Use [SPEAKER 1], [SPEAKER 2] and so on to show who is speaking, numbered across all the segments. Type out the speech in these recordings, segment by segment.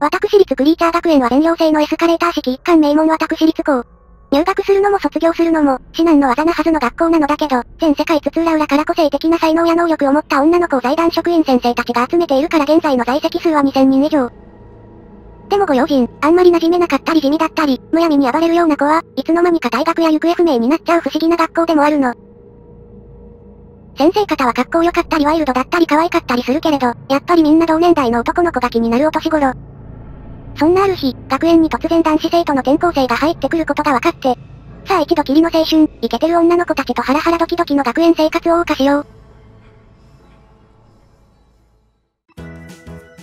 [SPEAKER 1] 私立クリーチャー学園は全寮制のエスカレーター式一貫名門私立校。入学するのも卒業するのも、至難の技なはずの学校なのだけど、全世界津々浦々から個性的な才能や能力を持った女の子を財団職員先生たちが集めているから現在の在籍数は2000人以上。でもご用心、あんまり馴染めなかったり地味だったり、むやみに暴れるような子は、いつの間にか大学や行方不明になっちゃう不思議な学校でもあるの。先生方は格好良かったりワイルドだったり可愛かったりするけれど、やっぱりみんな同年代の男の子が気になるお年頃。そんなある日、学園に突然男子生徒の転校生が入ってくることが分かって、さあ一度きりの青春、イケてる女の子たちとハラハラドキドキの学園生活を謳歌しよう。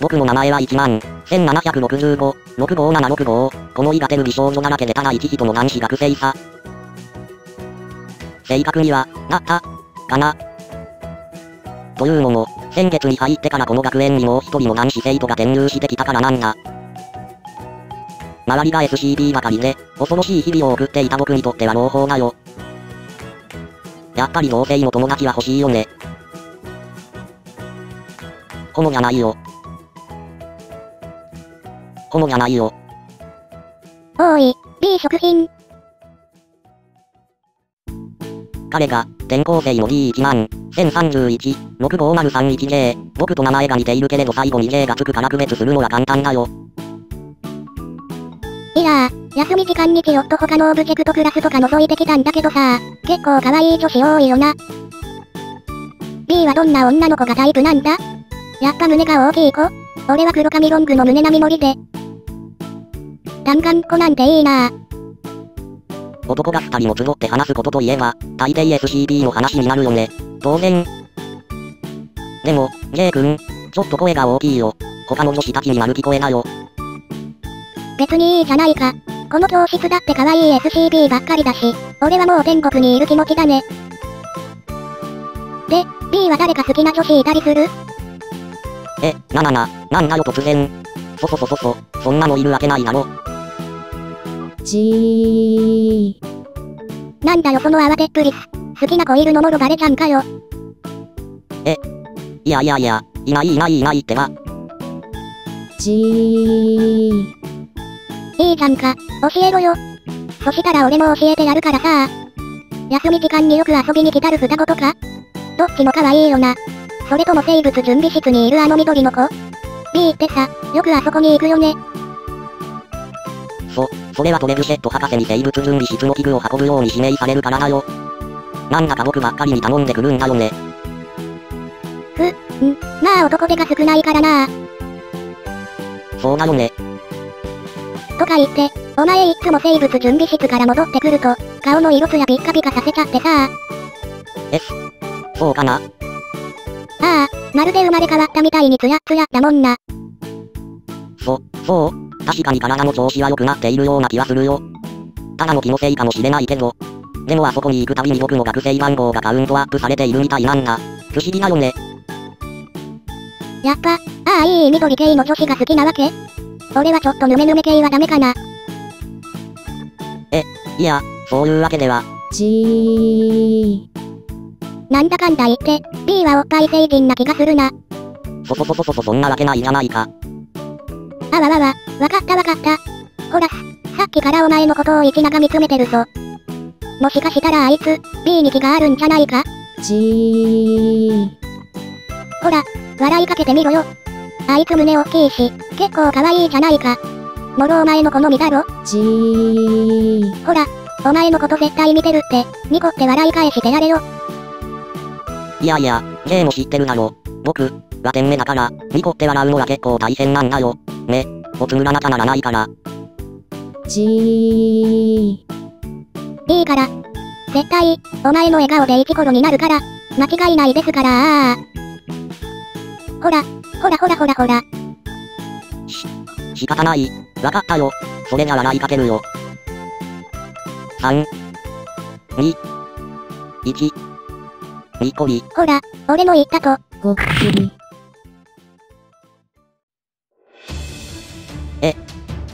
[SPEAKER 2] 僕の名前は1万、1765、65765、この胃が出る美少女だらけでただ一人の男子学生さ。正確には、なった、かな。というのも、先月に入ってからこの学園にもう一人の男子生徒が転入してきたからなんだ。周りが SCB ばかりで、恐ろしい日々を送っていた僕にとっては朗報だよ。やっぱり同性の友達は欲しいよね。ホモじゃないよ。ホモじゃないよ。
[SPEAKER 1] おーい、B 食品。
[SPEAKER 2] 彼が、転校生の D1 万、1031、650310J、僕と名前が似ているけれど最後に J がつくから区別するのは簡単だよ。
[SPEAKER 1] 休み時間にちよっと他のオブジェクトクラスとか覗いてきたんだけどさ結構可愛い女子多いよな。B はどんな女の子がタイプなんだ？やっぱ胸が大きい子俺は黒髪ロングの胸並み盛りで。弾丸子なんていいな
[SPEAKER 2] 男が二人も集って話すことといえば、大抵 SCB の話になるよね。当然。でも、J 君、ちょっと声が大きいよ。他の女子たちに丸聞こえなよ。
[SPEAKER 1] 別にいいじゃないか。この教室だって可愛い SCB ばっかりだし、俺はもう天国にいる気持ちだね。で、B は誰か好きな女子いたりする？
[SPEAKER 2] え、ななな、なんだよ突然。そそそそそ、そんなのいるわけないだろ。
[SPEAKER 1] じー。なんだよその慌てっぷり。好きな子いるのもろバレちゃんかよ。
[SPEAKER 2] え、いやいやいや、いないいないいないってば。
[SPEAKER 1] じー。いいじゃんか、教えろよ。そしたら俺も教えてやるからさ休み時間によく遊びに来たる双子とかどっちも可愛いよな。それとも生物準備室にいるあの緑の子 ?B ってさ、よくあそこに行くよね。
[SPEAKER 2] そ、それはトレブシェット博士に生物準備室の器具を運ぶように指名されるからだよ。なんだか僕ばっかりに頼んでくるんだよね。
[SPEAKER 1] ふ、ん、まあ男手が少ないからな
[SPEAKER 2] そうだよね。
[SPEAKER 1] とか言って、お前いつも生物準備室から戻ってくると、顔の色艶ピッカピカさせちゃってさ
[SPEAKER 2] S。そうかな？
[SPEAKER 1] ああ、まるで生まれ変わったみたいにツヤッツヤだもんな。
[SPEAKER 2] そ、そう、確かに体の調子は良くなっているような気はするよ。ただの気のせいかもしれないけど。でもあそこに行くたびに僕の学生番号がカウントアップされているみたいなんだ。不思議だよね。
[SPEAKER 1] やっぱ、ああいい緑系の女子が好きなわけ？俺はちょっとヌメヌメ系はダメかな。
[SPEAKER 2] いや、そういうわけでは。
[SPEAKER 1] じー。なんだかんだ言って、B はおっぱい成人な気がするな。
[SPEAKER 2] そそそそそそそんなわけないじゃないか。
[SPEAKER 1] あわわわ、わかったわかった。ほら、さっきからお前のことを一長見つめてるぞ。もしかしたらあいつ、B に気があるんじゃないかじー。ほら、笑いかけてみろよ。あいつ胸大きいし、結構可愛いじゃないか。もろお前の好みだろ？じー。ほら、お前のこと絶対見てるって、ニコって笑い返してやれよ。
[SPEAKER 2] いやいや、J も知ってるだろ。僕、は天目だから、ニコって笑うのは結構大変なんだよ。ね、おつむらなきゃならないから。
[SPEAKER 1] じー。いいから。絶対、お前の笑顔でイチコロになるから、間違いないですからほら、ほらほらほらほら。
[SPEAKER 2] 仕方ない。わかったよ。それじゃ笑いかけるよ。3、2、1、にっこり。
[SPEAKER 1] ほら、俺の言ったと。
[SPEAKER 3] ごっくり。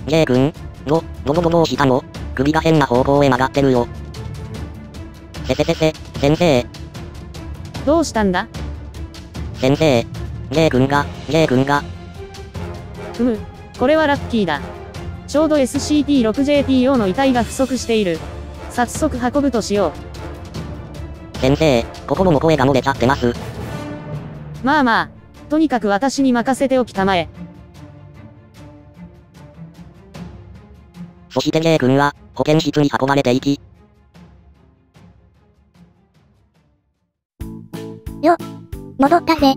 [SPEAKER 2] J 君、ご、ごごごどうしたの？首が変な方向へ曲がってるよ。せせせせ、先生、
[SPEAKER 3] どうしたんだ？
[SPEAKER 2] 先生。J 君が、J 君が、
[SPEAKER 3] うむ。これはラッキーだ。ちょうど SCP-6JTO の遺体が不足している。早速運ぶとしよ
[SPEAKER 2] 先生、心の声が漏れちゃってます。
[SPEAKER 3] う。まあまあ、とにかく私に任せておきたまえ。
[SPEAKER 2] そして J 君は、保健室に運ばれていき、
[SPEAKER 1] 戻ったぜ。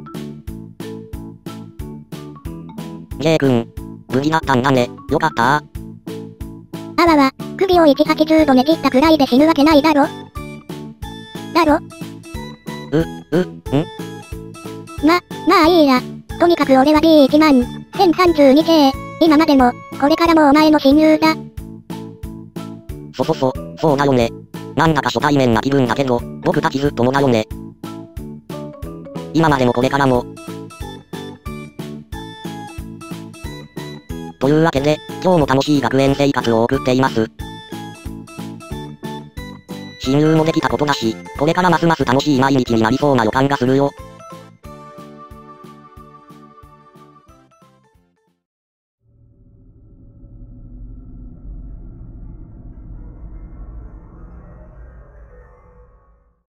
[SPEAKER 2] J 君、無事だったんだね、よかった
[SPEAKER 1] あわわ、首を180度ねじったくらいで死ぬわけないだろ？だろ？
[SPEAKER 2] う、ん？
[SPEAKER 1] ま、まあいいや。とにかく俺は B1 万、1032K。今までも、これからもお前の親友だ。
[SPEAKER 2] そそそ、そうだよね。なんだか初対面な気分だけど、僕たちずっともだよね。今までもこれからも。というわけで、今日も楽しい学園生活を送っています。親友もできたことだし、これからますます楽しい毎日になりそうな予感がするよ。